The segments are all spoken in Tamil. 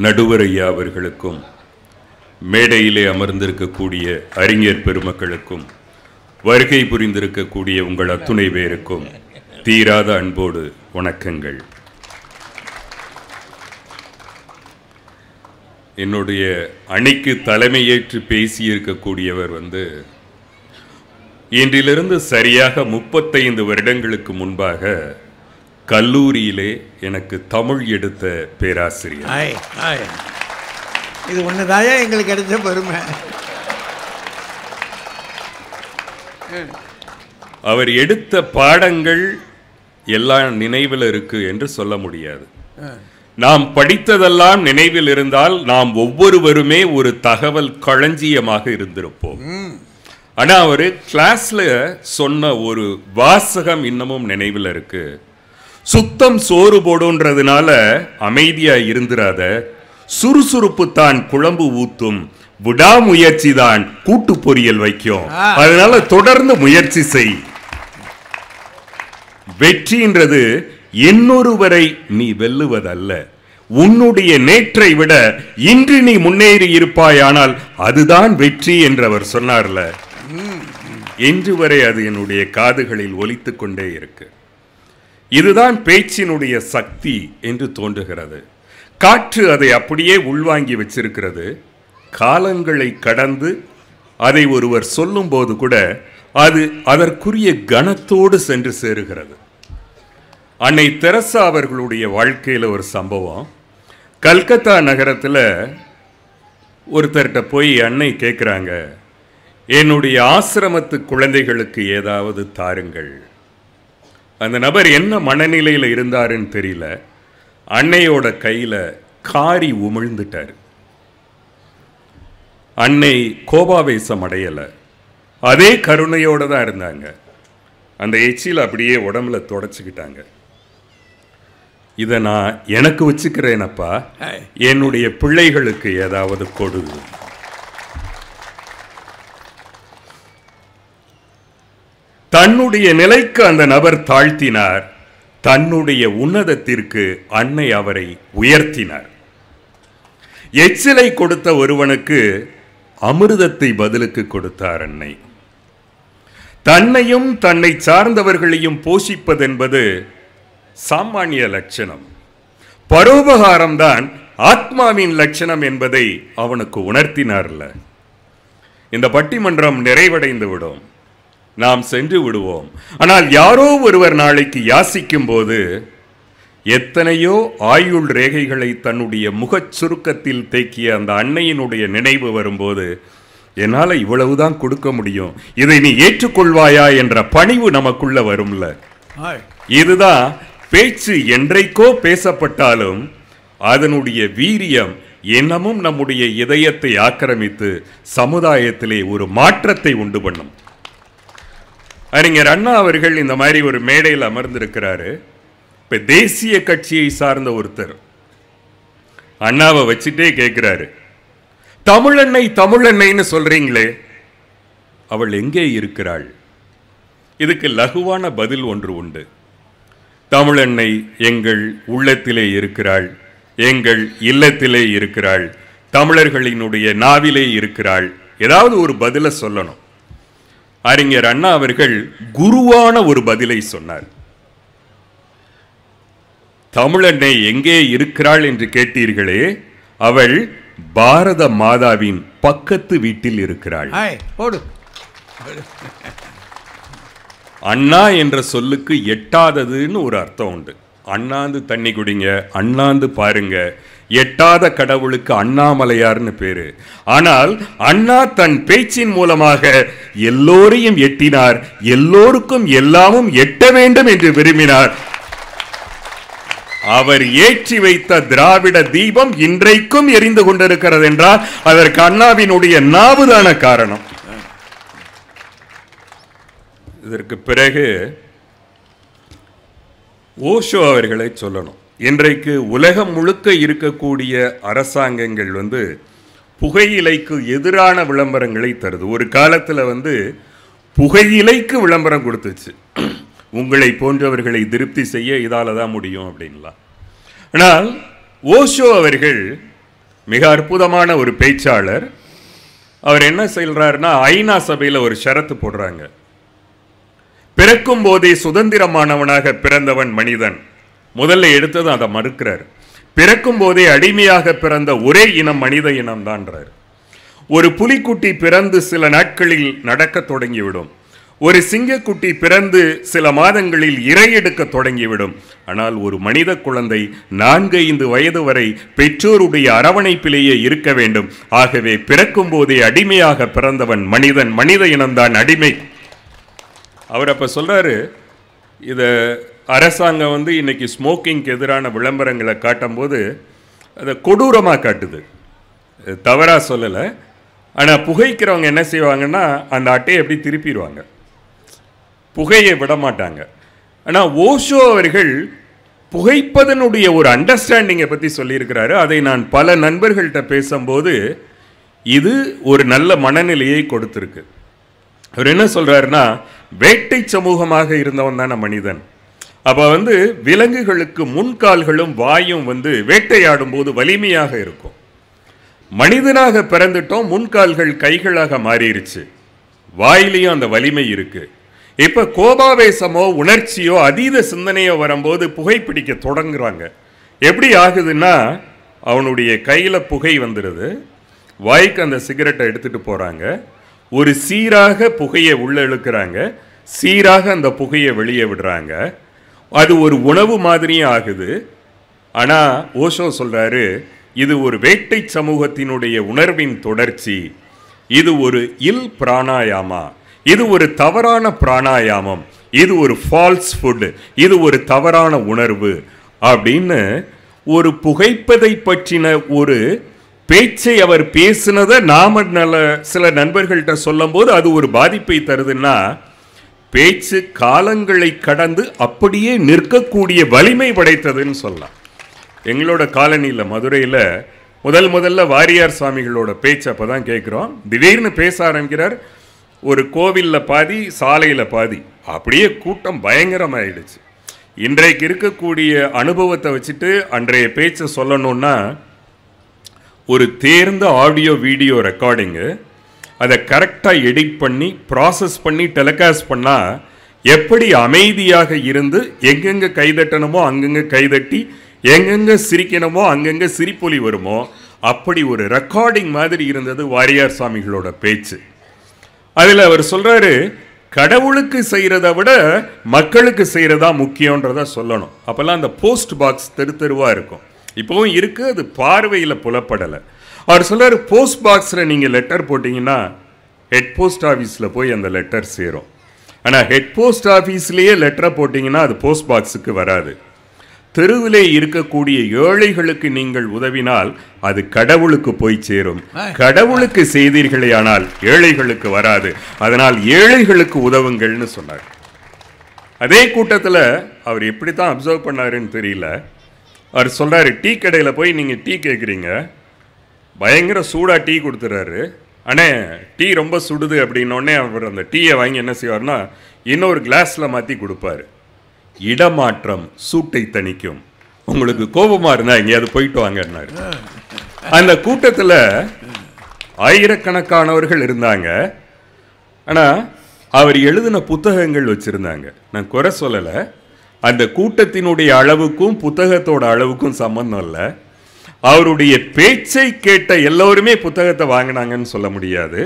நடுவரையா அவர்களுக்கும் மேடையிலே அமர்ந்திருக்கக்கூடிய அறிஞர் பெருமக்களுக்கும் வருகை புரிந்திருக்கக்கூடிய உங்கள் அத்துணை பேருக்கும் தீராத அன்போடு வணக்கங்கள். என்னுடைய அணிக்கு தலைமையேற்று பேசியிருக்கக்கூடியவர் வந்து இன்றிலிருந்து சரியாக முப்பத்தைந்து வருடங்களுக்கு முன்பாக கல்லூரியிலே எனக்கு தமிழ் எடுத்த பேராசிரியர். இது ஒன்று தாயா எங்களுக்கு கிடைச்ச பெருமை? அவர் எடுத்த பாடங்கள் எல்லாம் நினைவில் இருக்கு என்று சொல்ல முடியாது. நாம் படித்ததெல்லாம் நினைவில் இருந்தால் நாம் ஒவ்வொருவருமே ஒரு தகவல் களஞ்சியமாக இருந்திருப்போம். ஆனா அவரு கிளாஸ்ல சொன்ன ஒரு வாசகம் இன்னமும் நினைவில் இருக்கு. சுத்தம் சோறு போடுன்றதுனால அமைதியா இருந்துராத சுறுசுறுப்பு தான் குழம்பு ஊத்தும் விடாமுயற்சி தான் கூட்டு பொரியல் வைக்கும். அதனால தொடர்ந்து முயற்சி செய். வெற்றின்றது இன்னொருவரை நீ வெல்லுவதல்ல. உன்னுடைய நேற்றை விட இன்று நீ முன்னேறி இருப்பாயானால் அதுதான் வெற்றி என்று அவர் சொன்னார்ல இன்று வரை அது என்னுடைய காதுகளில் ஒலித்துக் கொண்டே இருக்கு. இதுதான் பேச்சினுடைய சக்தி என்று தோன்றுகிறது. காற்று அதை அப்படியே உள்வாங்கி வச்சிருக்கிறது. காலங்களை கடந்து அதை ஒருவர் சொல்லும்போது கூட அது அதற்குரிய கனத்தோடு சென்று சேருகிறது. அன்னை தெரசா அவர்களுடைய வாழ்க்கையில் ஒரு சம்பவம். கல்கத்தா நகரத்தில் ஒருத்தர்கிட்ட போய் அன்னை கேட்குறாங்க என்னுடைய ஆசிரமத்து குழந்தைகளுக்கு ஏதாவது தாருங்கள். அந்த நபர் என்ன மனநிலையில் இருந்தாருன்னு தெரியல. அன்னையோட கையில் காரி உமிழ்ந்துட்டார். அன்னை கோபாவேசம் அடையலை. அதே கருணையோட தான் இருந்தாங்க. அந்த எச்சில் அப்படியே உடம்புல தொடச்சிக்கிட்டாங்க. இதை நான் எனக்கு வச்சுக்கிறேனப்பா. என்னுடைய பிள்ளைகளுக்கு ஏதாவது கொடு. தன்னுடைய நிலைக்கு அந்த நபர் தாழ்த்தினார். தன்னுடைய உன்னதத்திற்கு அன்னை அவரை உயர்த்தினார். எச்சிலை கொடுத்த ஒருவனுக்கு அமிர்தத்தை பதிலுக்கு கொடுத்தார் அன்னை. தன்னையும் தன்னை சார்ந்தவர்களையும் போஷிப்பதென்பது சாமானிய லட்சணம். பரோபகாரம்தான் ஆத்மாவின் லட்சணம் என்பதை அவனுக்கு உணர்த்தினார்ல. இந்த பட்டிமன்றம் நிறைவடைந்து விடும் நாம் சென்று விடுவோம். ஆனால் யாரோ ஒருவர் நாளைக்கு யாசிக்கும் போது எத்தனையோ ஆயுள் ரேகைகளை தன்னுடைய முகச் சுருக்கத்தில் தேக்கிய அந்த அன்னையினுடைய நினைவு வரும்போது என்னால இவ்வளவுதான் கொடுக்க முடியும். இதை நீ ஏற்றுக்கொள்வாயா என்ற பணிவு நமக்குள்ள வரும்ல. இதுதான் பேச்சு என்றைக்கோ பேசப்பட்டாலும் அதனுடைய வீரியம் இன்னமும் நம்முடைய இதயத்தை ஆக்கிரமித்து சமுதாயத்திலே ஒரு மாற்றத்தை உண்டு பண்ணும். அறிஞர் அண்ணா அவர்கள் இந்த மாதிரி ஒரு மேடையில் அமர்ந்திருக்கிறாரு. இப்போ தேசிய கட்சியை சார்ந்த ஒருத்தர். அண்ணாவை வச்சுட்டே கேட்குறாரு தமிழண்ணை தமிழெண்ணைன்னு சொல்கிறீங்களே அவள் எங்கே இருக்கிறாள்? இதுக்கு லகுவான பதில் ஒன்று உண்டு. தமிழண்ணை எங்கள் உள்ளத்திலே இருக்கிறாள். எங்கள் இல்லத்திலே இருக்கிறாள். தமிழர்களினுடைய நாவிலே இருக்கிறாள். ஏதாவது ஒரு பதிலை சொல்லணும். அறிஞர் அண்ணா அவர்கள் குருவான ஒரு பதிலை சொன்னார். தமிழெண்ணை எங்கே இருக்கிறாள் என்று கேட்டீர்களே அவள் பாரத மாதாவின் பக்கத்து வீட்டில் இருக்கிறாள். அண்ணா என்ற சொல்லுக்கு எட்டாததுன்னு ஒரு அர்த்தம் உண்டு. அண்ணாந்து தண்ணி குடிங்க அண்ணாந்து பாருங்க எட்டாத கடவுளுக்கு அண்ணாமலையார்னு பேரு. ஆனால் அண்ணா தன் பேச்சின் மூலமாக எல்லோரையும் எட்டினார். எல்லோருக்கும் எல்லாமும் எட்ட வேண்டும் என்று விரும்பினார். அவர் ஏற்றி வைத்த திராவிட தீபம் இன்றைக்கும் எரிந்து கொண்டிருக்கிறது என்றால் அதற்கு அண்ணாவினுடைய நாவுதான காரணம். இதற்கு பிறகு ஓஷோ அவர்களை சொல்லணும். இன்றைக்கு உலகம் முழுக்க இருக்கக்கூடிய அரசாங்கங்கள் வந்து புகையிலைக்கு எதிரான விளம்பரங்களை தருது. ஒரு காலத்தில் வந்து புகையிலைக்கு விளம்பரம் கொடுத்துச்சு. உங்களை போன்றவர்களை திருப்தி செய்ய இதால் தான் முடியும் அப்படின்லாம். ஆனால் ஓஷோ அவர்கள் மிக அற்புதமான ஒரு பேச்சாளர். அவர் என்ன செய்கிறாருன்னா ஐநா சபையில் ஒரு ஷரத்து போடுறாங்க. பிறக்கும் போதே சுதந்திரமானவனாக பிறந்தவன் மனிதன். முதல்ல எடுத்ததும் அதை மறுக்கிறார். பிறக்கும் போதே அடிமையாக பிறந்த ஒரே இனம் மனித இனம் தான்றார் ஒரு புலிக்குட்டி பிறந்து சில நாட்களில் நடக்கத் தொடங்கிவிடும். ஒரு சிங்கக்குட்டி பிறந்து சில மாதங்களில் இரையெடுக்க தொடங்கிவிடும். ஆனால் ஒரு மனித குழந்தை நான்கு ஐந்து வயது வரை பெற்றோருடைய அரவணைப்பிலேயே இருக்க வேண்டும். ஆகவே பிறக்கும் போதே அடிமையாக பிறந்தவன் மனிதன் மனித இனம்தான் அடிமை. அவர் அப்போ சொல்கிறாரு இதை அரசாங்கம் வந்து இன்னைக்கு ஸ்மோக்கிங்க்கு எதிரான விளம்பரங்களை காட்டும்போது அதை கொடூரமாக காட்டுது. தவறாக சொல்லலை. ஆனால் புகைக்கிறவங்க என்ன செய்வாங்கன்னா அந்த அட்டையை எப்படி திருப்பிடுவாங்க? புகையை விட மாட்டாங்க ஆனால் ஓஷோ அவர்கள் புகைப்பதனுடைய ஒரு அண்டர்ஸ்டாண்டிங்கை பற்றி சொல்லியிருக்கிறாரு. அதை நான் பல நண்பர்கள்ட்ட பேசும்போது இது ஒரு நல்ல மனநிலையை கொடுத்துருக்கு. அவர் என்ன சொல்கிறாருன்னா வேட்டை சமூகமாக இருந்தவன் தான மனிதன். அப்போ வந்து விலங்குகளுக்கு முன்கால்களும் வாயும் வந்து வேட்டையாடும் போது வலிமையாக இருக்கும். மனிதனாக பிறந்துட்டோம் முன்கால்கள் கைகளாக மாறிடுச்சு வாயிலையும் அந்த வலிமை இருக்கு. இப்ப கோபாவேசமோ உணர்ச்சியோ அதீத சிந்தனையோ வரும்போது புகைப்பிடிக்க தொடங்குறாங்க. எப்படி ஆகுதுன்னா அவனுடைய கையில் புகை வந்துடுது வாய்க்கு அந்த சிகரெட்டை எடுத்துட்டு போறாங்க. ஒரு சீராக புகையை உள்ள இழுக்கிறாங்க. சீராக அந்த புகையை வெளியே விடுறாங்க. அது ஒரு உணவு மாதிரியும் ஆகுது. ஆனால் ஓஷோ சொல்கிறாரு இது ஒரு வேட்டை சமூகத்தினுடைய உணர்வின் தொடர்ச்சி. இது ஒரு இல் பிராணாயாமா. இது ஒரு தவறான பிராணாயாமம். இது ஒரு ஃபால்ஸ் ஃபுட் இது ஒரு தவறான உணர்வு. அப்படின்னு ஒரு புகைப்பதை பற்றின ஒரு பேச்சை அவர் பேசினதை நாம நல்ல சில நண்பர்கள்ட்ட சொல்லும்போது அது ஒரு பாதிப்பை தருதுன்னா பேச்சு காலங்களை கடந்து அப்படியே நிற்கக்கூடிய வலிமை படைத்ததுன்னு சொல்லலாம். எங்களோட காலனியில் மதுரையில் முதல் முதல்ல வாரியார் சுவாமிகளோட பேச்சு அப்போ தான் கேட்குறோம். திடீர்னு பேச ஆரம்பிக்கிறார். ஒரு கோவிலில் பாதி சாலையில் பாதி. அப்படியே கூட்டம் பயங்கரமாயிடுச்சு. இன்றைக்கு இருக்கக்கூடிய அனுபவத்தை வச்சுட்டு அன்றைய பேச்சை சொல்லணுன்னா ஒரு தேர்ந்த ஆடியோ வீடியோ ரெக்கார்டிங்கு அதை கரெக்டாக எடிட் பண்ணி ப்ராசஸ் பண்ணி டெலிகாஸ்ட் பண்ணால் எப்படி அமைதியாக இருந்து எங்கெங்கே கைதட்டணுமோ அங்கங்கே கைதட்டி எங்கெங்கே சிரிக்கணுமோ அங்கங்கே சிரிப்பொலி வருமோ அப்படி ஒரு ரெக்கார்டிங் மாதிரி இருந்தது வாரியார் சுவாமிகளோட பேச்சு. அதில் அவர் சொல்கிறாரு கடவுளுக்கு செய்கிறத விட மக்களுக்கு செய்கிறதா முக்கியன்றத சொல்லணும். அப்போல்லாம் அந்த போஸ்ட் பாக்ஸ் தெரு தெருவாக இருக்கும். இப்போவும் இருக்குது அது பார்வையில் புலப்படலை. அவர் சொல்றாரு போஸ்ட் பாக்ஸில் நீங்கள் லெட்டர் போட்டிங்கன்னா ஹெட் போஸ்ட் ஆஃபீஸில் போய் அந்த லெட்டர் சேரும். ஆனால் ஹெட் போஸ்ட் ஆஃபீஸ்லேயே லெட்டரை போட்டிங்கன்னா அது போஸ்ட் பாக்ஸுக்கு வராது. தெருவிலே இருக்கக்கூடிய ஏழைகளுக்கு நீங்கள் உதவினால் அது கடவுளுக்கு போய் சேரும். கடவுளுக்கு செய்தீர்களேயானால் ஏழைகளுக்கு வராது. அதனால் ஏழைகளுக்கு உதவுங்கள்னு சொன்னார். அதே கூட்டத்தில் அவர் எப்படி தான் அப்சர்வ் பண்ணாருன்னு தெரியல. அவர் சொல்றாரு டீ கடையில் போய் நீங்கள் டீ கேட்குறீங்க பயங்கர சூடாக டீ கொடுத்துறாரு. அண்ணே டீ ரொம்ப சுடுது அப்படின்னோடனே அவர் அந்த டீயை வாங்கி என்ன செய்வார்னா இன்னொரு கிளாஸில் மாற்றி கொடுப்பாரு. இடமாற்றம் சூட்டை தணிக்கும். உங்களுக்கு கோபமாக இருந்தால் எங்கேயாவது போயிட்டு வாங்கன்னாரு. அந்த கூட்டத்தில் ஆயிரக்கணக்கானவர்கள் இருந்தாங்க. ஆனால் அவர் எழுதின புத்தகங்கள் வச்சுருந்தாங்க. நான் குறை சொல்லலை. அந்த கூட்டத்தினுடைய அளவுக்கும் புத்தகத்தோட அளவுக்கும் சம்மந்தம் இல்லை. அவருடைய பேச்சை கேட்ட எல்லோருமே புத்தகத்தை வாங்கினாங்கன்னு சொல்ல முடியாது.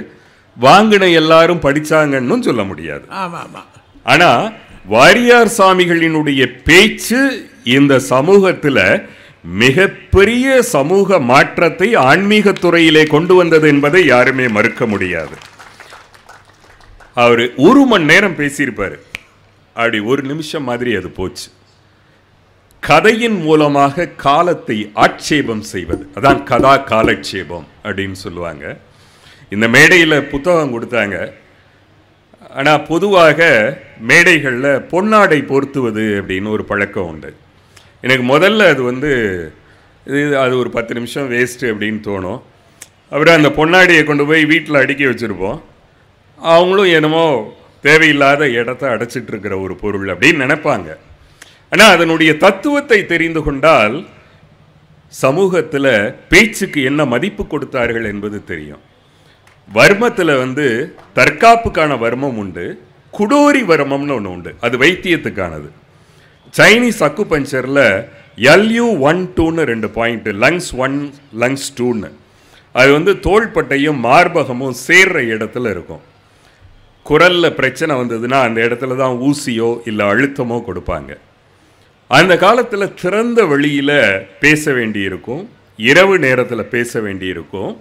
வாங்கின எல்லாரும் படிச்சாங்கன்னு சொல்ல முடியாது. ஆனா வாரியார் சாமிகளினுடைய பேச்சு இந்த சமூகத்துல மிகப்பெரிய சமூக மாற்றத்தை ஆன்மீக துறையிலே கொண்டு வந்தது என்பதை யாருமே மறுக்க முடியாது. அவர் ஒரு மணி நேரம் பேசியிருப்பாரு. அப்படி ஒரு நிமிஷம் மாதிரி அது போச்சு. கதையின் மூலமாக காலத்தை ஆட்சேபம் செய்வது. அதான் கதா காலட்சேபம் அப்படின்னு சொல்லுவாங்க. இந்த மேடையில் புத்தகம் கொடுத்தாங்க. ஆனால் பொதுவாக மேடைகளில் பொன்னாடை பொருத்துவது அப்படின்னு ஒரு பழக்கம் உண்டு. எனக்கு முதல்ல அது வந்து இது அது ஒரு பத்து நிமிஷம் வேஸ்ட்டு அப்படின்னு தோணும். அப்புறம் அந்த பொன்னாடியை கொண்டு போய் வீட்டில் அடுக்கி வச்சுருப்போம். அவங்களும் என்னமோ தேவையில்லாத இடத்த அடைச்சிட்ருக்கிற ஒரு பொருள் அப்படின்னு நினைப்பாங்க. ஆனால் அதனுடைய தத்துவத்தை தெரிந்து கொண்டால் சமூகத்தில் பேச்சுக்கு என்ன மதிப்பு கொடுத்தார்கள் என்பது தெரியும். வர்மத்தில் வந்து தற்காப்புக்கான வர்மம் உண்டு குடோரி வர்மம்னு ஒன்று உண்டு. அது வைத்தியத்துக்கானது. சைனீஸ் அக்கு பஞ்சரில் எல்யூ ஒன் டூன்னு ரெண்டு பாயிண்ட் லங்ஸ் ஒன் லங்ஸ் டூன்னு அது வந்து தோள்பட்டையும் மார்பகமும் சேர்ற இடத்துல இருக்கும். குரலில் பிரச்சனை வந்ததுன்னா அந்த இடத்துல தான் ஊசியோ இல்லை அழுத்தமோ கொடுப்பாங்க. அந்த காலத்தில் திறந்த வெளியில் பேச வேண்டியிருக்கும் இரவு நேரத்தில் பேச வேண்டியிருக்கும்.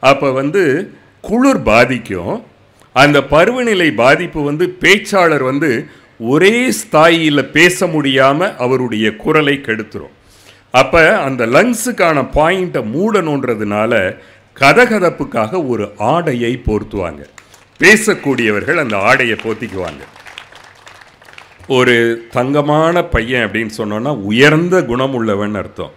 அப்போ வந்து குளிர் பாதிக்கும். அந்த பருவநிலை பாதிப்பு வந்து பேச்சாளர் வந்து ஒரே ஸ்தாயியில் பேச முடியாமல் அவருடைய குரலை கெடுத்துரும். அப்போ அந்த லங்ஸுக்கான பாயிண்ட்டை மூடணுன்றதுனால கதகதப்புக்காக ஒரு ஆடையை போர்த்துவாங்க. பேசக்கூடியவர்கள் அந்த ஆடையை போத்திக்குவாங்க. ஒரு தங்கமான பையன் அப்படின்னு சொன்னோன்னா உயர்ந்த குணமுள்ளவன் அர்த்தம்.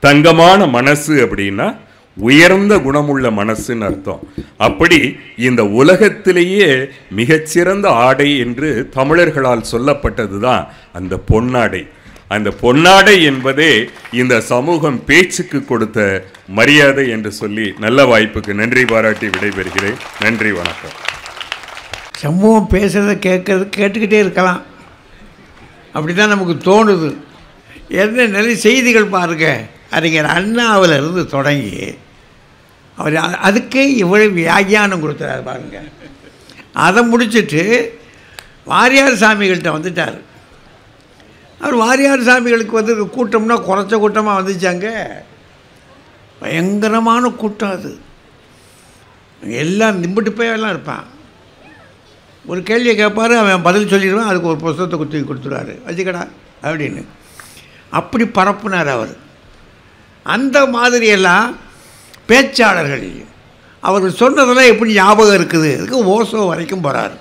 தங்கமான மனசு அப்படின்னா உயர்ந்த குணமுள்ள மனசுன்னு அர்த்தம். அப்படி இந்த உலகத்திலேயே மிகச்சிறந்த ஆடை என்று தமிழர்களால் சொல்லப்பட்டது தான் அந்த பொன்னாடை. அந்த பொன்னாடை என்பதே இந்த சமூகம் பேச்சுக்கு கொடுத்த மரியாதை என்று சொல்லி நல்ல வாய்ப்புக்கு நன்றி பாராட்டி விடைபெறுகிறேன். நன்றி வணக்கம். சமூகம் பேசுகிறத கேட்கறது கேட்டுக்கிட்டே இருக்கலாம். அப்படி தான் நமக்கு தோணுது. என்ன நிறைய செய்திகள் பாருங்க. அறிஞர் அண்ணாவில் இருந்து தொடங்கி அவர் அதுக்கே இவ்வளவு வியாக்கியானம் கொடுத்துறாரு பாருங்க. அதை முடிச்சுட்டு வாரியார் சாமிகள்கிட்ட வந்துட்டார். அவர் வாரியார் சாமிகளுக்கு வந்து கூட்டம்னா குறைச்ச கூட்டமாக வந்துச்சாங்க பயங்கரமான கூட்டம் அது. எல்லாம் நிம்பிட்டு போய் எல்லாம் இருப்பான். ஒரு கேள்வியை கேட்பாரு அவன் பதில் சொல்லிடுவான் அதுக்கு ஒரு புஸ்தகத்தை குத்தி கொடுத்துருவாரு வச்சுக்கடா அப்படின்னு. அப்படி பரப்புனார் அவர். அந்த மாதிரியெல்லாம் பேச்சாளர்கள் அவர்கள் சொன்னதெல்லாம் எப்படி ஞாபகம் இருக்குது? அதுக்கு ஓசோ வரைக்கும் போகிறார்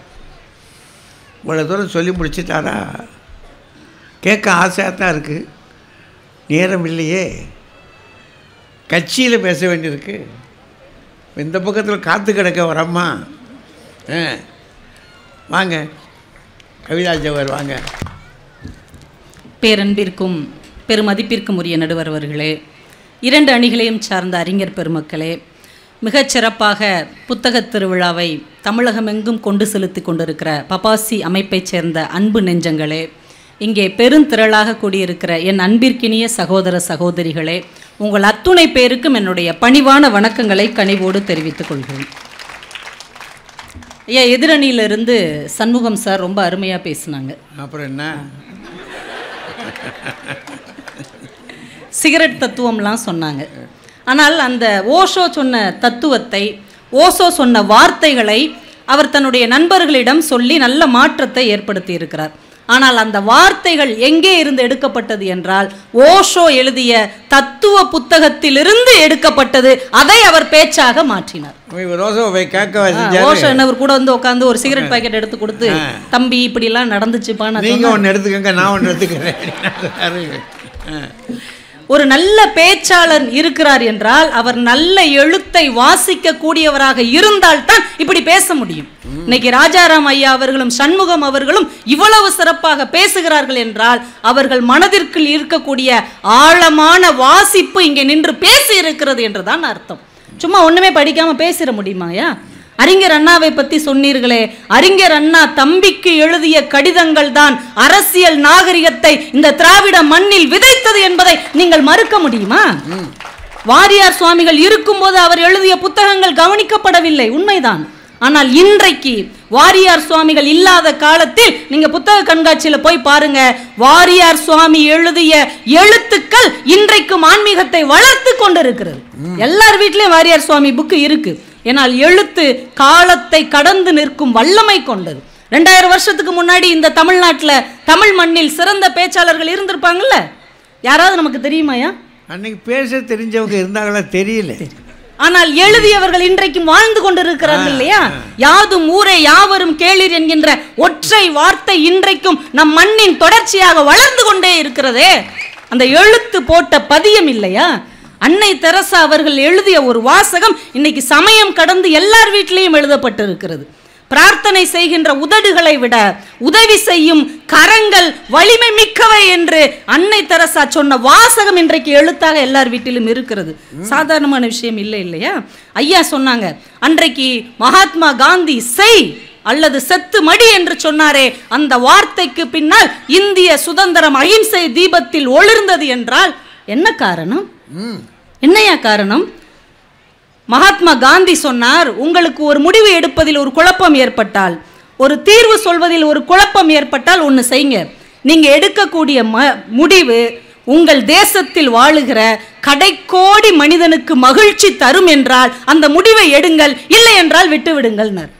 இவ்வளோ தூரம் சொல்லி முடிச்சிட்டாரா? கேட்க ஆசையாக தான் இருக்குது நேரம் இல்லையே. கட்சியில் பேச வேண்டியிருக்கு. இந்த பக்கத்தில் காற்று கிடக்க வரம்மா. ஆ. வாங்க. கவிதா ஜவர் வாங்க. பேரன்பிற்கும் பெருமதிப்பிற்கும் உரிய நடுவர் அவர்களே இரண்டு அணிகளையும் சார்ந்த அறிஞர் பெருமக்களே மிகச்சிறப்பாக புத்தகத் திருவிழாவை தமிழகமெங்கும் கொண்டு செலுத்தி கொண்டிருக்கிற பபாசி அமைப்பைச் சேர்ந்த அன்பு நெஞ்சங்களே இங்கே பெருந்திரளாக கூடியிருக்கிற என் அன்பிற்கினிய சகோதர சகோதரிகளே உங்கள் அத்துணை பேருக்கும் என்னுடைய பணிவான வணக்கங்களை கனிவோடு தெரிவித்துக் கொள்கிறேன். ஐயா எதிரணியிலிருந்து சண்முகம் சார் ரொம்ப அருமையாக பேசினாங்க. அப்புறம் என்ன? சிகரெட் தத்துவம்லாம் சொன்னாங்க. ஆனால் அந்த ஓஷோ சொன்ன தத்துவத்தை ஓஷோ சொன்ன வார்த்தைகளை அவர் தன்னுடைய நண்பர்களிடம் சொல்லி நல்ல மாற்றத்தை ஏற்படுத்தி இருக்கிறார் ஆனால் அந்த வார்த்தைகள் எங்கே இருந்து எடுக்கப்பட்டது என்றால் ஓஷோ எழுதிய தத்துவ புத்தகத்திலிருந்து எடுக்கப்பட்டது. அதை அவர் பேச்சாக மாற்றினார். ஓஷோ என்னவர் கூட வந்து உட்காந்து ஒரு சிகரெட் பாக்கெட் எடுத்து கொடுத்து தம்பி இப்படிலாம் நடந்துச்சுப்பான்னு நீங்கள் ஒன்று எடுத்துக்கங்க நான் ஒன்று எடுத்துக்கிறேன். ஒரு நல்ல பேச்சாளர் இருக்கிறார் என்றால் அவர் நல்ல எழுத்தை வாசிக்க கூடியவராக இருந்தால்தான் இப்படி பேச முடியும். இன்னைக்கு ராஜாராம் ஐயா அவர்களும் சண்முகம் அவர்களும் இவ்வளவு சிறப்பாக பேசுகிறார்கள் என்றால் அவர்கள் மனதிற்குள் இருக்கக்கூடிய ஆழமான வாசிப்பு இங்கே நின்று பேசி இருக்கிறது என்றுதான் அர்த்தம். சும்மா ஒண்ணுமே படிக்காம பேசிட முடியுமாயா? அறிஞர் அண்ணாவை பத்தி சொன்னீர்களே. அறிஞர் அண்ணா தம்பிக்கு எழுதிய கடிதங்கள் தான் அரசியல் நாகரிகத்தை இந்த திராவிட மண்ணில் விதைத்தது என்பதை நீங்கள் மறுக்க முடியுமா? வாரியார் சுவாமிகள் இருக்கும்போது அவர் எழுதிய புத்தகங்கள் கவனிக்கப்படவில்லை. உண்மைதான். ஆனால் இன்றைக்கு வாரியார் சுவாமிகள் இல்லாத காலத்தில் நீங்க புத்தக கண்காட்சியில போய் பாருங்க. வாரியார் சுவாமி எழுதிய எழுத்துக்கள் இன்றைக்கும் ஆன்மீகத்தை வளர்த்து கொண்டிருக்கிறது. எல்லார் வீட்லயும் வாரியார் சுவாமி புக்கு இருக்கு. ஏனால் எழுத்து காலத்தை கடந்து நிற்கும் வல்லமை கொண்டது. ரெண்டாயிரம் வருஷத்துக்கு முன்னாடி இந்த தமிழ்நாட்டுல தமிழ் மண்ணில் சிறந்த பேச்சாளர்கள் இருந்திருப்பாங்கல்ல? யாராவது நமக்கு தெரியுமாயா அன்னைக்கு பேச தெரிஞ்சவங்க இருந்தாங்களா? தெரியல. ஆனால் எழுதியவர்கள் இன்றைக்கும் வாழ்ந்து கொண்டிருக்கிறார்கள் இல்லையா? யாதும் ஊரே யாவரும் கேளீர் என்கின்ற ஒற்றை வார்த்தை இன்றைக்கும் நம் மண்ணின் தொடர்ச்சியாக வளர்ந்து கொண்டே இருக்கிறதே. அந்த எழுத்து போட்ட பதியம் இல்லையா? அன்னை தெரசா அவர்கள் எழுதிய ஒரு வாசகம் இன்னைக்கு சமயம் கடந்து எல்லார் வீட்டிலையும் எழுதப்பட்டிருக்கிறது. பிரார்த்தனை செய்கின்ற உதடுகளை விட உதவி செய்யும் கரங்கள் வலிமை மிக்கவை என்று அன்னை தெரசா சொன்ன வாசகம் இன்றைக்கு எழுத்தாக எல்லார் வீட்டிலும் இருக்கிறது. சாதாரணமான விஷயம் இல்லை இல்லையா? ஐயா சொன்னாங்க அன்றைக்கு மகாத்மா காந்தி செய் அல்லது செத்து மடி என்று சொன்னாரே. அந்த வார்த்தைக்கு பின்னால் இந்திய சுதந்திரம் அகிம்சை தீபத்தில் ஒளிர்ந்தது என்றால் என்ன காரணம்? என்னையா காரணம்? மகாத்மா காந்தி சொன்னார் உங்களுக்கு ஒரு முடிவு எடுப்பதில் ஒரு குழப்பம் ஏற்பட்டால் ஒரு தீர்வு சொல்வதில் ஒரு குழப்பம் ஏற்பட்டால் ஒன்று செய்யுங்க. நீங்கள் எடுக்கக்கூடிய ம முடிவு உங்கள் தேசத்தில் வாழுகிற கடைக்கோடி மனிதனுக்கு மகிழ்ச்சி தரும் என்றால் அந்த முடிவை எடுங்கள் இல்லை என்றால் விட்டுவிடுங்கள்னர்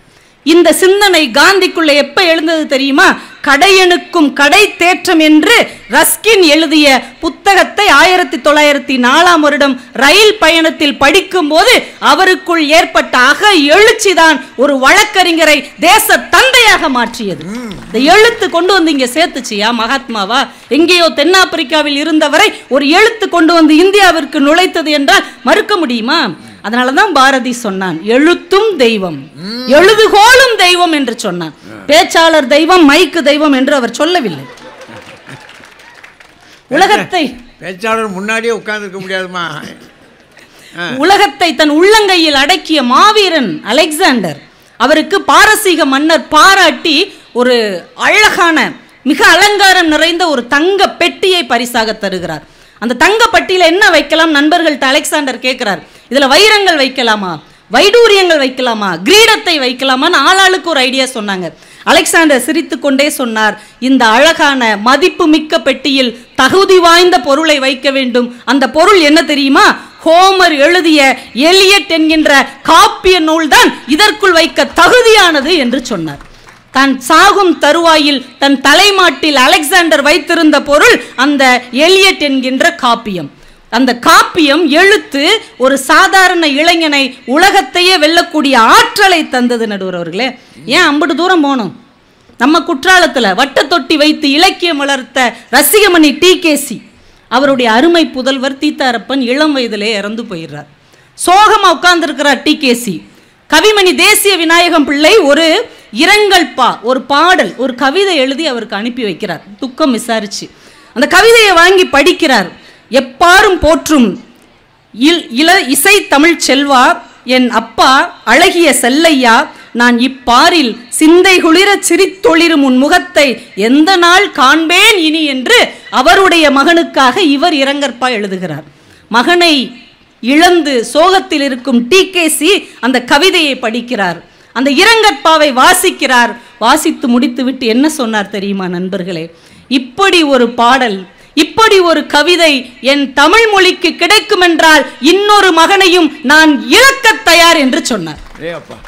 இந்த சிந்தனை காந்திக்குள்ள எப்ப எழுந்தது தெரியுமா? கடையனுக்கும் கடை தேற்றம் என்று ரஸ்கின் எழுதிய புத்தகத்தை ஆயிரத்தி தொள்ளாயிரத்தி நாலாம் வருடம் ரயில் பயணத்தில் படிக்கும்போது அவருக்குள் ஏற்பட்ட அக எழுச்சிதான் ஒரு வழக்கறிஞரை தேச தந்தையாக மாற்றியது. இந்த எழுத்து கொண்டு வந்து இங்க சேர்த்துச்சியா மகாத்மாவா? எங்கேயோ தென்னாப்பிரிக்காவில் இருந்தவரை ஒரு எழுத்து கொண்டு வந்து இந்தியாவிற்கு நுழைத்தது என்றால் மறுக்க முடியுமா? அதனாலதான் பாரதி சொன்னான் எழுத்தும் தெய்வம். எழுதுகோலும் தெய்வம் என்று சொன்னான். பேச்சாளர் தெய்வம் மைக்கு தெய்வம் என்று அவர் சொல்லவில்லை. உலகத்தை பேச்சாளர் முன்னாடியே உட்கார்ந்திருக்க முடியாதுமா? உலகத்தை தன் உள்ளங்கையில் அடக்கிய மாவீரன் அலெக்சாண்டர் அவருக்கு பாரசீக மன்னர் பாராட்டி ஒரு அழகான மிக அலங்காரம் நிறைந்த ஒரு தங்க பெட்டியை பரிசாக தருகிறார். அந்த தங்க பெட்டியில என்ன வைக்கலாம் நண்பர்கள்ட்ட அலெக்சாண்டர் கேட்கிறார். இதில் வைரங்கள் வைக்கலாமா? வைடூரியங்கள் வைக்கலாமா? கிரீடத்தை வைக்கலாமான்னு ஆளாளுக்கு ஒரு ஐடியா சொன்னாங்க. அலெக்சாண்டர் சிரித்து கொண்டே சொன்னார் இந்த அழகான மதிப்பு மிக்க பெட்டியில் தகுதி வாய்ந்த பொருளை வைக்க வேண்டும். அந்த பொருள் என்ன தெரியுமா? ஹோமர் எழுதிய எலியட் என்கின்ற காப்பிய நூல்தான் இதற்குள் வைக்க தகுதியானது என்று சொன்னார். தான் சாகும் தருவாயில் தன் தலைமாட்டில் அலெக்சாண்டர் வைத்திருந்த பொருள் அந்த எலியட் என்கின்ற காப்பியம். அந்த காப்பியம் எழுத்து ஒரு சாதாரண இளைஞனை உலகத்தையே வெல்லக்கூடிய ஆற்றலை தந்தது நடுவர் அவர்களே. ஏன் அம்பது தூரம் போகணும்? நம்ம குற்றாலத்தில் வட்ட தொட்டி வைத்து இலக்கியம் வளர்த்த ரசிகமணி டிகேசி அவருடைய அருமை புதல்வர் தீத்தாரப்பன் இளம் வயதிலே இறந்து போயிடுறார். சோகமாக உட்கார்ந்துருக்கிறார் டி. கேசி கவிமணி தேசிய விநாயகம் பிள்ளை ஒரு இரங்கல் பா ஒரு பாடல் ஒரு கவிதை எழுதி அவருக்கு அனுப்பி வைக்கிறார். துக்கம் விசாரிச்சு. அந்த கவிதையை வாங்கி படிக்கிறார். எப்பாரும் போற்றும். இல் இள இசை தமிழ் செல்வா என் அப்பா அழகிய செல்லையா நான் இப்பாரில் சிந்தை குளிர சிரித்தொளிரும் உன் முகத்தை எந்த நாள் காண்பேன் இனி என்று அவருடைய மகனுக்காக இவர் இரங்கற்பா எழுதுகிறார். மகனை இழந்து சோகத்தில் இருக்கும் டிகேசி அந்த கவிதையை படிக்கிறார். அந்த இரங்கற்பாவை வாசிக்கிறார். வாசித்து முடித்துவிட்டு என்ன சொன்னார் தெரியுமா நண்பர்களே? இப்படி ஒரு பாடல் இப்படி ஒரு கவிதை என் தமிழ் மொழிக்கு கிடைக்கும் என்றால் இன்னொரு மகனையும் நான் இழக்கத் தயார் என்று சொன்னார்.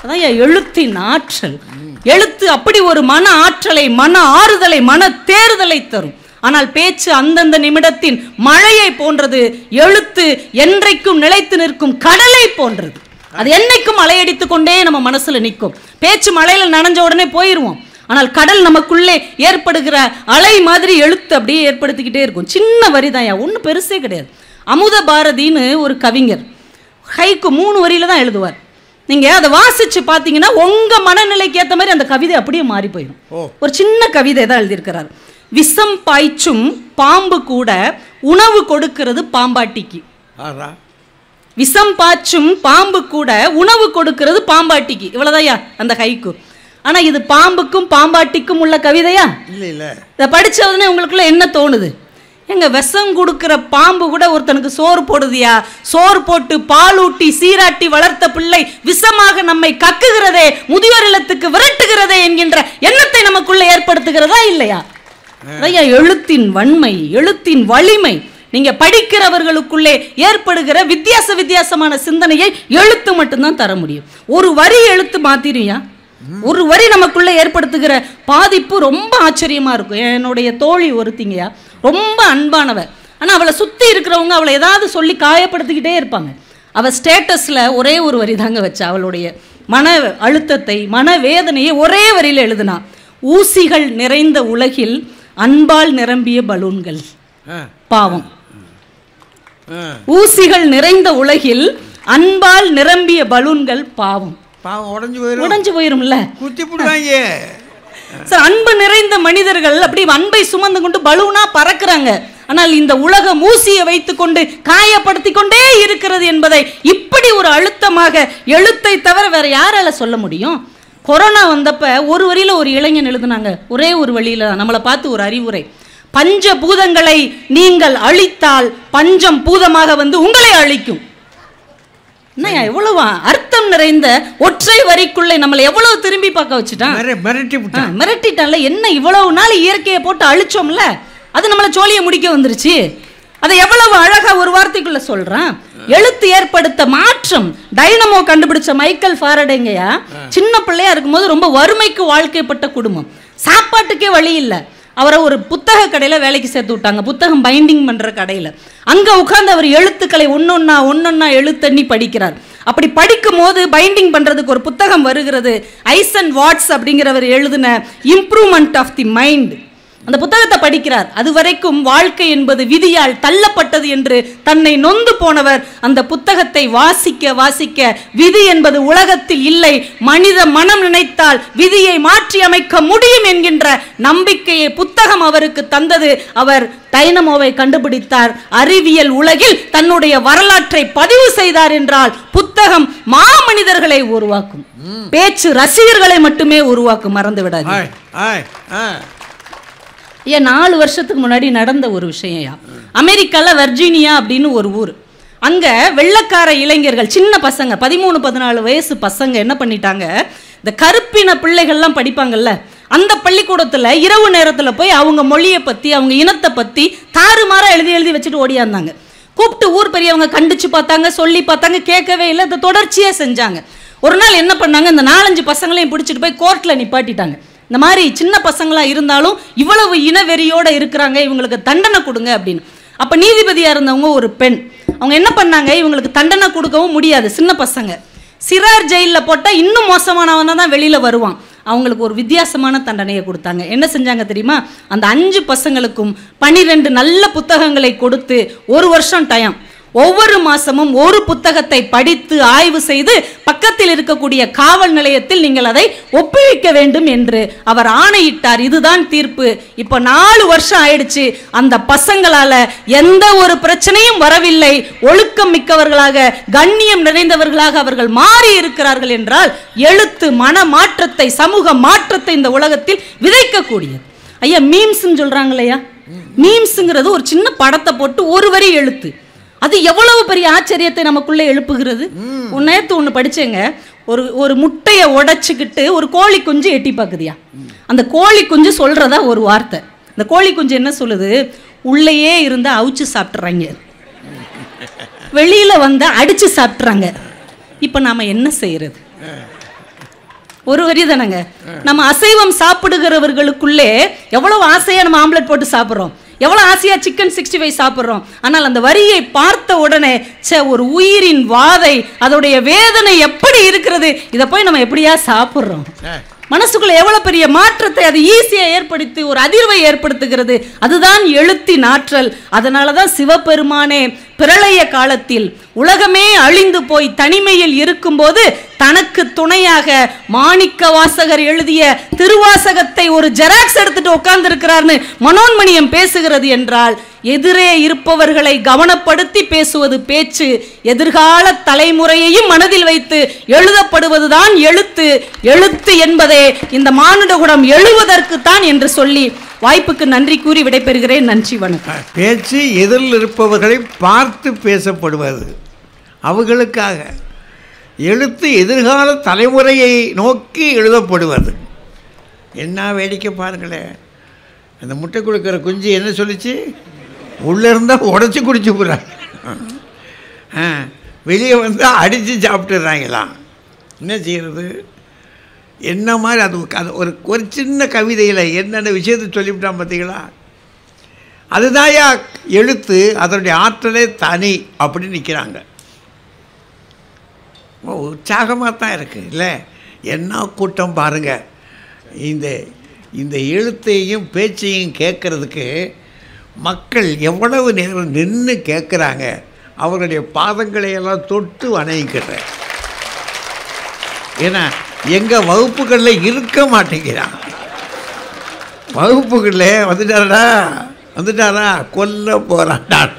அதான் எழுத்தின் ஆற்றல். எழுத்து அப்படி ஒரு மன ஆற்றலை மன ஆறுதலை மன தேறுதலை தரும். ஆனால் பேச்சு அந்தந்த நிமிடத்தின் மழையை போன்றது எழுத்து என்றைக்கும் நிலைத்து நிற்கும் கடலை போன்றது. அது என்னைக்கும் அலையடித்து கொண்டே நம்ம மனசுல நிற்கும். பேச்சு மழையில நனைஞ்ச உடனே போயிருவோம். ஆனால் கடல் நமக்குள்ளே ஏற்படுகிற அலை மாதிரி எழுத்து அப்படியே ஏற்படுத்திக்கிட்டே இருக்கும். சின்ன வரி தான் ஒன்றும் பெருசே கிடையாது. அமுத பாரதின்னு ஒரு கவிஞர் ஹைக்கு மூணு வரியில தான் எழுதுவார். நீங்க அதை வாசிச்சு பார்த்தீங்கன்னா உங்க மனநிலைக்கு ஏத்த மாதிரி அந்த கவிதை அப்படியே மாறி போயிடும். ஒரு சின்ன கவிதை தான் எழுதியிருக்கிறார். விஷம் பாய்ச்சும் பாம்பு கூட உணவு கொடுக்கிறது பாம்பாட்டிக்கு. விஷம் பாய்ச்சும் பாம்பு கூட உணவு கொடுக்கிறது பாம்பாட்டிக்கு. இவ்வளவுதான்யா அந்த ஹைக்கு. ஆனா இது பாம்புக்கும் பாம்பாட்டிக்கும் உள்ள கவிதையா? இல்லை இல்லை. இதை படிச்ச உடனே உங்களுக்குள்ள என்ன தோணுது? எங்க விஷம் கொடுக்கிற பாம்பு கூட ஒருத்தனுக்கு சோறு போடுதியா? சோறு போட்டு பாலூட்டி சீராட்டி வளர்த்த பிள்ளை விஷமாக நம்மை கக்குகிறதே முதியோர் இல்லத்துக்கு விரட்டுகிறதே என்கின்ற எண்ணத்தை நமக்குள்ள ஏற்படுத்துகிறதா இல்லையா? அதையா எழுத்தின் வன்மை எழுத்தின் வலிமை நீங்க படிக்கிறவர்களுக்குள்ளே ஏற்படுகிற வித்தியாச வித்தியாசமான சிந்தனையை எழுத்து மட்டும்தான் தர முடியும். ஒரு வரி எழுத்து மாத்திரியா? ஒரு வரி நமக்குள்ள ஏற்படுத்துகிற பாதிப்பு ரொம்ப ஆச்சரியமா இருக்கும். என்னுடைய தோழி ஒருத்திங்கயா ரொம்ப அன்பானவ. ஆனா அவளை சுத்தி இருக்கிறவங்க அவளை ஏதாவது சொல்லி காயப்படுத்திக்கிட்டே இருப்பாங்க. அவ ஸ்டேட்டஸ்ல ஒரே ஒரு வரி தாங்க வச்சா அவளுடைய மன அழுத்தத்தை மன வேதனையை ஒரே வரியில எழுதுனா ஊசிகள் நிறைந்த உலகில் அன்பால் நிரம்பிய பலூன்கள். பாவம். ஊசிகள் நிறைந்த உலகில் அன்பால் நிரம்பிய பலூன்கள். பாவம். பாவம் உடஞ்சி போயிடும் உடைஞ்சு போயிரும்ல. குத்தி போடுவாங்க. சார் அன்பு நிறைந்த மனிதர்கள் அப்படி அன்பை சுமந்து கொண்டு பலூனா பறக்குறாங்க. ஆனால் இந்த உலக மூசியை வைத்துக்கொண்டு காயப்படுத்தி கொண்டே இருக்கிறது என்பதை இப்படி ஒரு அழுத்தமாக எழுத்தை தவிர வேற யாரால சொல்ல முடியும்? கொரோனா வந்தப்ப ஒரு வரியில ஒரு இளைஞன் எழுதுனாங்க. ஒரே ஒரு வழியில நம்மளை பார்த்து ஒரு அறிவுரை. பஞ்ச பூதங்களை நீங்கள் அழித்தால் பஞ்சம் பூதமாக வந்து உங்களை அழிக்கும். என்னய்யா எவ்வளவு அர்த்தம் நிறைந்த ஒற்றை வரிக்குள்ளே நம்மளை எவ்வளவு திரும்பி பார்க்க வச்சுட்டான்? மிர- மிரட்டி மிரட்டிட்டான்ல என்ன இவ்வளவு நாள் இயற்கையை போட்டு அழிச்சோம்ல? அது நம்மள சோழியை முடிக்க வந்துருச்சு. அதை எவ்வளவு அழகா ஒரு வார்த்தைக்குள்ள சொல்றான்? எழுத்து ஏற்படுத்த மாற்றம். டைனமோ கண்டுபிடிச்ச மைக்கேல் ஃபாரடேங்கயா சின்ன பிள்ளையா இருக்கும்போது ரொம்ப வறுமைக்கு வாழ்க்கைப்பட்ட குடும்பம். சாப்பாட்டுக்கே வழி இல்லை. அவரை ஒரு புத்தக கடையில் வேலைக்கு சேர்த்து விட்டாங்க. புத்தகம் பைண்டிங் பண்ணுற கடையில். அங்கே உட்காந்து அவர் எழுத்துக்களை ஒன்றொன்னா ஒன்றொன்னா எழுத்தண்ணி படிக்கிறார். அப்படி படிக்கும் போது பைண்டிங் பண்ணுறதுக்கு ஒரு புத்தகம் வருகிறது. ஐஸ் அண்ட் வாட்ஸ் அப்படிங்கிறவர் எழுதின இம்ப்ரூவ்மெண்ட் ஆஃப் தி மைண்ட் அந்த புத்தகத்தை படிக்கிறார். அது வரைக்கும் வாழ்க்கை என்பது விதியால் தள்ளப்பட்டது என்று தன்னை நொந்து போனவர் அந்த புத்தகத்தை வாசிக்க வாசிக்க விதி என்பது உலகத்தில் இல்லை. மனித மனம் நினைத்தால் விதியை மாற்றி அமைக்க முடியும் என்கின்ற நம்பிக்கையை புத்தகம் அவருக்கு தந்தது. அவர் டைனமோவை கண்டுபிடித்தார். அறிவியல் உலகில் தன்னுடைய வரலாற்றை பதிவு செய்தார் என்றால் புத்தகம் மாமனிதர்களை உருவாக்கும். பேச்சு ரசிகர்களை மட்டுமே உருவாக்கும். மறந்து விடாது ஆய் ஆய் ஆ. ஏன் நாலு வருஷத்துக்கு முன்னாடி நடந்த ஒரு விஷயம்யா. அமெரிக்காவில் வர்ஜீனியா அப்படின்னு ஒரு ஊர். அங்கே வெள்ளக்கார இளைஞர்கள் சின்ன பசங்க பதிமூணு பதினாலு வயசு பசங்க என்ன பண்ணிட்டாங்க? இந்த கருப்பின பிள்ளைகள்லாம் படிப்பாங்கல்ல அந்த பள்ளிக்கூடத்தில் இரவு நேரத்தில் போய் அவங்க மொழியை பற்றி அவங்க இனத்தை பற்றி தாறுமாறாக எழுதி எழுதி வச்சுட்டு ஓடியாந்தாங்க. கூப்பிட்டு ஊர் பெரியவங்க கண்டிச்சு பார்த்தாங்க சொல்லி பார்த்தாங்க கேட்கவே இல்லை அதை தொடர்ச்சியாக செஞ்சாங்க. ஒரு நாள் என்ன பண்ணாங்க இந்த நாலஞ்சு பசங்களையும் பிடிச்சிட்டு போய் கோர்ட்டில் நிப்பாட்டிட்டாங்க. இந்த மாதிரி சின்ன பசங்களாக இருந்தாலும் இவ்வளவு இனவெறியோடு இருக்கிறாங்க இவங்களுக்கு தண்டனை கொடுங்க அப்படின்னு. அப்போ நீதிபதியாக இருந்தவங்க ஒரு பெண். அவங்க என்ன பண்ணாங்க? இவங்களுக்கு தண்டனை கொடுக்கவும் முடியாது சின்ன பசங்க. சிறார் ஜெயிலில் போட்டால் இன்னும் மோசமானவனா தான் வெளியில் வருவான். அவங்களுக்கு ஒரு வித்தியாசமான தண்டனையை கொடுத்தாங்க. என்ன செஞ்சாங்க தெரியுமா? அந்த அஞ்சு பசங்களுக்கும் பனிரெண்டு நல்ல புத்தகங்களை கொடுத்து ஒரு வருஷம் டைம் ஒவ்வொரு மாசமும் ஒரு புத்தகத்தை படித்து ஆய்வு செய்து பக்கத்தில் இருக்கக்கூடிய காவல் நிலையத்தில் நீங்கள் அதை ஒப்புவிக்க வேண்டும் என்று அவர் ஆணையிட்டார். இதுதான் தீர்ப்பு. இப்போ நாலு வருஷம் ஆயிடுச்சு. அந்த பசங்களால எந்த ஒரு பிரச்சனையும் வரவில்லை. ஒழுக்கம் மிக்கவர்களாக கண்ணியம் நிறைந்தவர்களாக அவர்கள் மாறி இருக்கிறார்கள் என்றால் எழுத்து மன மாற்றத்தை சமூக மாற்றத்தை இந்த உலகத்தில் விதைக்கக்கூடியது. ஐயா மீம்ஸ்ன்னு சொல்றாங்க இல்லையா? மீம்ஸுங்கிறது ஒரு சின்ன படத்தை போட்டு ஒரு வரி எழுத்து. அது எவ்வளவு பெரிய ஆச்சரியத்தை நமக்குள்ளே எழுப்புகிறது? நேற்று ஒன்று படிச்சேங்க. ஒரு ஒரு முட்டையை உடைச்சிக்கிட்டு ஒரு கோழி குஞ்சு எட்டி பார்க்குதியா அந்த கோழி குஞ்சு சொல்றதா ஒரு வார்த்தை. இந்த கோழி குஞ்சு என்ன சொல்லுது? உள்ளேயே இருந்தா அவிச்சு சாப்பிட்றாங்க வெளியில வந்தா அடிச்சு சாப்பிட்றாங்க இப்போ நாம என்ன செய்யறது? ஒரு வரி தானங்க. நம்ம அசைவம் சாப்பிடுகிறவர்களுக்குள்ளே எவ்வளவு ஆசையா நம்ம ஆம்லெட் போட்டு சாப்பிட்றோம். எவ்வளவு ஆசையா சிக்கன் சிக்ஸ்டி ஃபைவ் சாப்பிட்றோம். ஆனால் அந்த வரியை பார்த்த உடனே ச்சே ஒரு உயிரின் வாதை அதோடைய வேதனை எப்படி இருக்கிறது? இதை போய் நம்ம எப்படியா சாப்பிட்றோம்? மனசுக்குள்ள எவ்வளவு பெரிய மாற்றத்தை அது ஈஸியா ஏற்படுத்தி ஒரு அதிர்வை ஏற்படுத்துகிறது. அதுதான் எழுத்தின் ஆற்றல். அதனால தான் சிவபெருமானே பிரளய காலத்தில் உலகமே அழிந்து போய் தனிமையில் இருக்கும்போது தனக்கு துணையாக மாணிக்க வாசகர் எழுதிய திருவாசகத்தை ஒரு ஜெராக்ஸ் எடுத்துட்டு உட்கார்ந்து இருக்கிறார்னு மனோன்மணியம் பேசுகிறது என்றால் எதிரே இருப்பவர்களை கவனப்படுத்தி பேசுவது பேச்சு எதிர்கால தலைமுறையையும் மனதில் வைத்து எழுதப்படுவதுதான் எழுத்து. எழுத்து என்பதே இந்த மானுடகுடம் எழுவதற்குத்தான் என்று சொல்லி வாய்ப்புக்கு நன்றி கூறி விடைபெறுகிறேன். நன்றி வணக்கம். பேச்சு எதிரில் இருப்பவர்களை பார்த்து பேசப்படுவது அவர்களுக்காக. எழுத்து எதிர்கால தலைமுறையை நோக்கி எழுதப்படுவது. என்ன வேடிக்கை பாருங்களேன் அந்த முட்டை கொடுக்குற குஞ்சு என்ன சொல்லிச்சு? உள்ளே இருந்தால் உடச்சி குடிச்சு போகிறாங்க வெளியே வந்தால் அடித்து சாப்பிட்டுறாங்களாம். என்ன செய்கிறது என்ன மாதிரி அது அது ஒரு ஒரு சின்ன கவிதையில் என்னென்ன விஷயத்தை சொல்லிவிட்டான் பார்த்தீங்களா? அதுதான்யா எழுத்து அதனுடைய ஆற்றலே தனி அப்படின்னு நிற்கிறாங்க உற்சாகமாக தான் இருக்குது இல்லை? என்ன கூட்டம் பாருங்கள் இந்த இந்த எழுத்தையும் பேச்சையும் கேட்குறதுக்கு மக்கள் எவ்வளவு நேரம் நின்று கேட்குறாங்க அவர்களுடைய பாதங்களையெல்லாம் தொட்டு வணங்கிக்கிறேன் ஏன்னா எங்கள் வகுப்புகளில் இருக்க மாட்டேங்கிறான். வகுப்புகளில் வந்துட்டாரடா வந்துட்டாரா? கொல்ல போகிறான்டா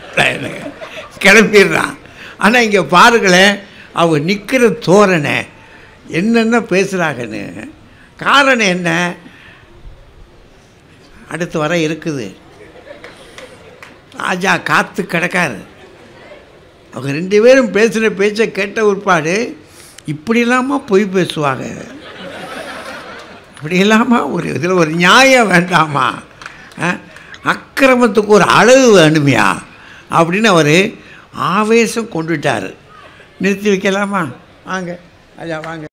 கிளம்பிடுறான். ஆனால் இங்கே பாருங்களேன் அவங்க நிற்கிற தோரணை என்னென்ன பேசுகிறாங்கன்னு காரணம் என்ன? அடுத்து வர இருக்குது. ராஜா காத்து கிடக்காரு. அவங்க ரெண்டு பேரும் பேசுகிற பேச்சை கேட்ட உட்பாடு இப்படி இல்லாமல் பொய் பேசுவாங்க. இப்படி இல்லாமல் ஒரு இதில் ஒரு நியாயம் வேண்டாமா? அக்கிரமத்துக்கு ஒரு அளவு வேணுமையா? அப்படின்னு அவர் ஆவேசம் கொண்டுட்டார். நிறுத்தி வைக்கலாமா? வாங்க. ஐயா வாங்க.